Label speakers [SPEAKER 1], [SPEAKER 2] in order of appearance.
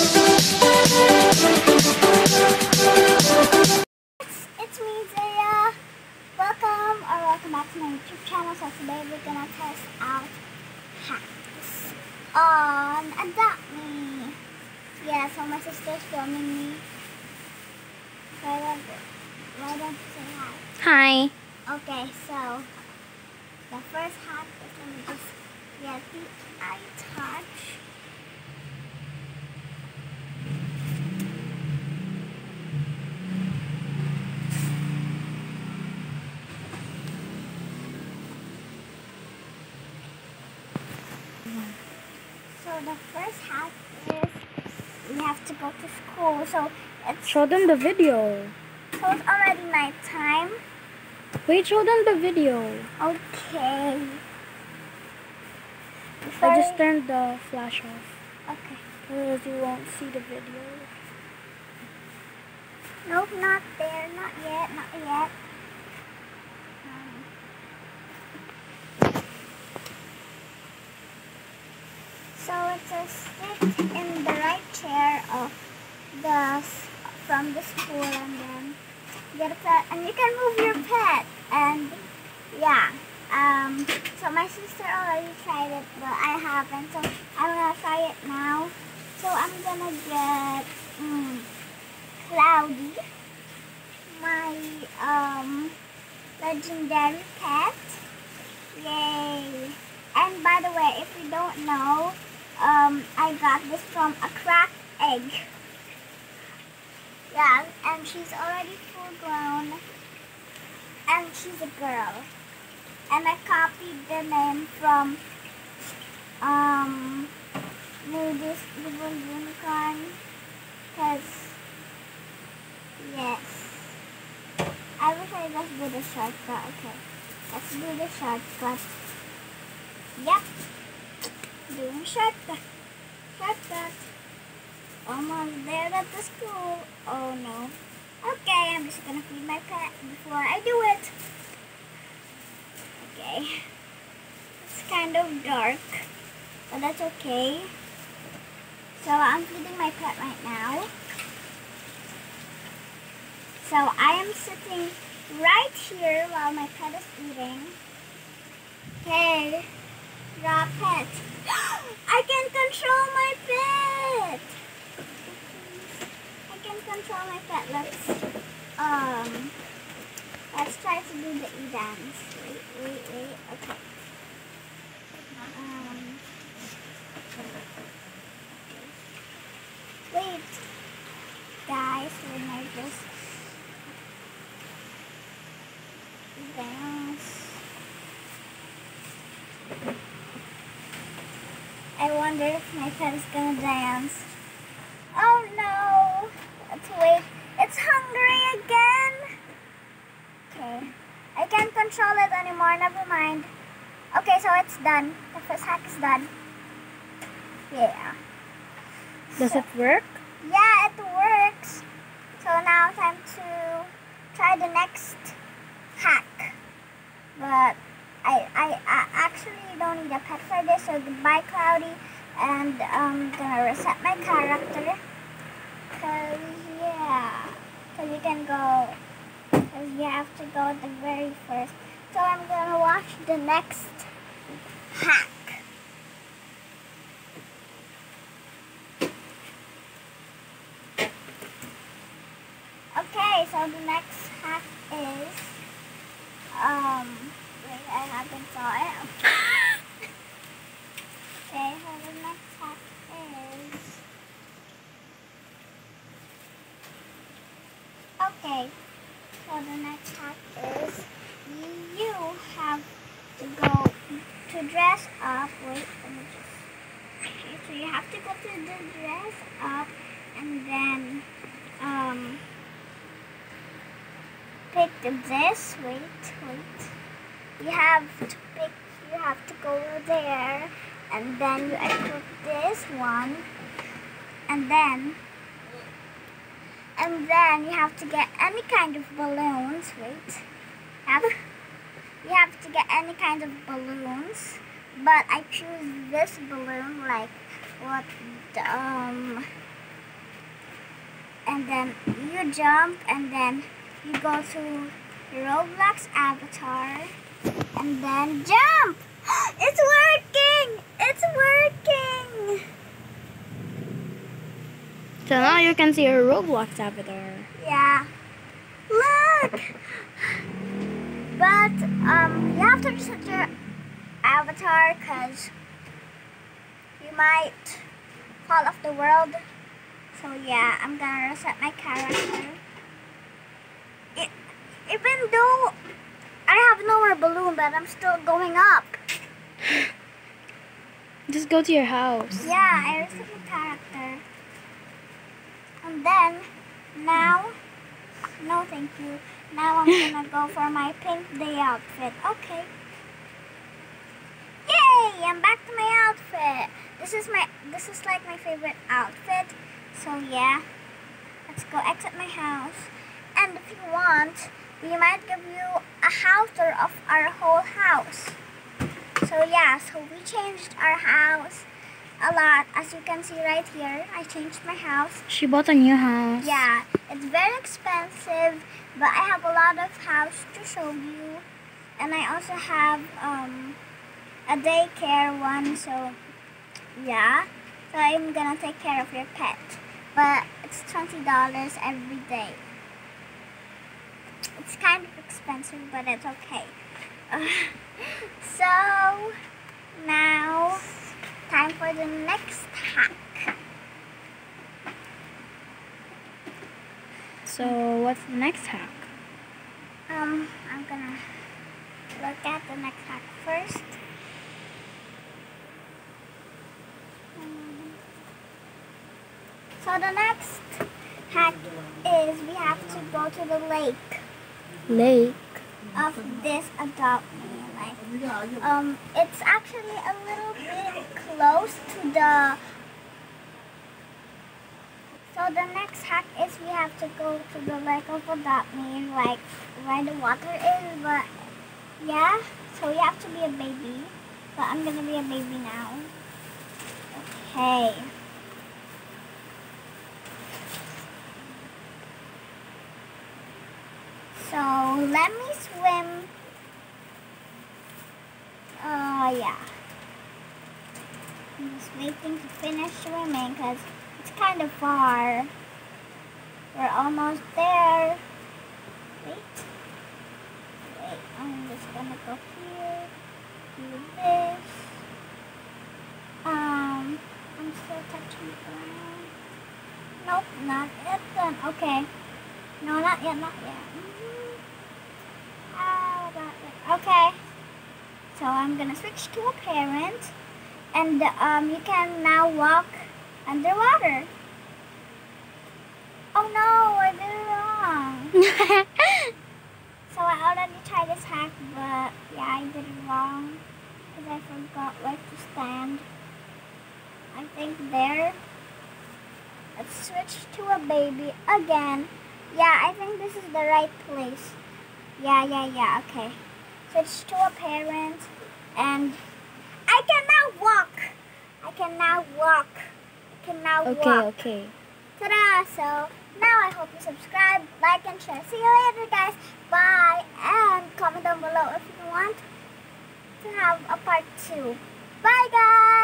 [SPEAKER 1] It's, me, Zaya. Welcome or welcome back to my YouTube channel. So today we're gonna test out hacks on Adopt Me. Yeah, so my sister's filming me. Why don't, why don't you say hi?
[SPEAKER 2] Hi.
[SPEAKER 1] Okay, so the first hack is me just get the eye touch. The first hack is we have to go to school. So it's
[SPEAKER 2] Show them the video.
[SPEAKER 1] so it's already night time.
[SPEAKER 2] Wait, show them the video.
[SPEAKER 1] Okay. Before
[SPEAKER 2] I just turned the flash off.
[SPEAKER 1] Okay.
[SPEAKER 2] Because you won't see the video.
[SPEAKER 1] Nope, not there. Not yet. Not yet. So it says sit in the right chair of the from the school and then get a pet and you can move your pet and yeah. Um so my sister already tried it but I haven't so I'm gonna try it now. So I'm gonna get mm, Cloudy, my um legendary pet. Yay! And by the way, if you don't know, um, I got this from a cracked egg. Yeah, and she's already full grown. And she's a girl. And I copied the name from um Moody's Little Unicorn. Cause yes. I wish I just did a shortcut. Okay. Let's do the shortcut. Yep. Doing shortcut. Shortcut. Almost there at the school. Oh no. Okay, I'm just gonna feed my pet before I do it. Okay. It's kind of dark, but that's okay. So I'm feeding my pet right now. So I am sitting right here while my pet is eating. Hey, raw pet. I can control my pet. I can control my pet. Let's um let's try to do the e dance. Wait, wait, wait. Okay. Um Wait. Guys, when I just dance. I wonder if my pet is gonna dance. Oh no! Let's wait. It's hungry again! Okay. I can't control it anymore, never mind. Okay, so it's done. The first hack is done. Yeah.
[SPEAKER 2] Does
[SPEAKER 1] So-
[SPEAKER 2] it work?
[SPEAKER 1] yeah, it works. So now time to try the next hack. But I, I, I actually don't need a pet for this, so goodbye Cloudy. And I'm gonna reset my character. Cause yeah, cause you can go, cause you have to go the very first. So I'm gonna watch the next hack. Okay, so the next hack is um wait, I haven't saw it. okay, hack is Okay. So the next hack is you have to go to dress up. Wait, let me just Okay, so you have to go to the dress up and then um pick this. Wait, wait. You have to pick. You have to go there, and then you equip this one, and then and then you have to get any kind of balloons. Wait, have you have to get any kind of balloons, but I choose this balloon like what um and then you jump, and then you go to your Roblox avatar, and then jump. It's
[SPEAKER 2] So now you can see her Roblox avatar.
[SPEAKER 1] Yeah. Look! But, um, you have to reset your avatar because you might fall off the world. So, yeah, I'm gonna reset my character. E- even though I have no more balloon, but I'm still going up.
[SPEAKER 2] Just go to your house.
[SPEAKER 1] Yeah, I reset my character. And then, now, no thank you. Now I'm gonna go for my pink day outfit. Okay. Yay! I'm back to my outfit. This is my, this is like my favorite outfit. So yeah, let's go exit my house. And if you want, we might give you a house tour of our whole house. So yeah, so we changed our house a lot. As you can see right here, I changed my house.
[SPEAKER 2] She bought a new house.
[SPEAKER 1] Yeah, it's very expensive, but I have a lot of house to show you. And I also have um, a daycare one, so yeah. So I'm gonna take care of your pet. But it's $20 every day. It's kind of expensive, but it's okay. so now, time for the next hack.
[SPEAKER 2] So what's the next hack?
[SPEAKER 1] Um, I'm gonna look at the next hack first. Um, So the next hack is we have to go to the lake
[SPEAKER 2] Lake.
[SPEAKER 1] of this adopt Um, it's actually a little bit close to the. So the next hack is we have to go to the lake of adopt me, like where the water is. But yeah, so you have to be a baby. But I'm gonna be a baby now. Okay. So let me Yeah. I'm just waiting to finish swimming because it's kind of far. We're almost there. Wait. Wait, I'm just gonna go here. Do this. Um, I'm still touching the ground. Nope, not yet done. Okay. No, not yet, not yet. Mhm. How about it? Okay. So I'm gonna switch to a parent, and um, you can now walk underwater. Oh no, I did it wrong. So I already tried this hack, but yeah, I did it wrong because I forgot where to stand. I think there. Let's switch to a baby again. Yeah, I think this is the right place. Yeah, yeah, yeah, okay. Switch to a parent and I can now walk. I can now walk. I can now
[SPEAKER 2] Okay,
[SPEAKER 1] walk.
[SPEAKER 2] okay.
[SPEAKER 1] Ta-da! So now I hope you subscribe, like, and share. See you later, guys. Bye. And comment down below if you want to have a part two. Bye, guys.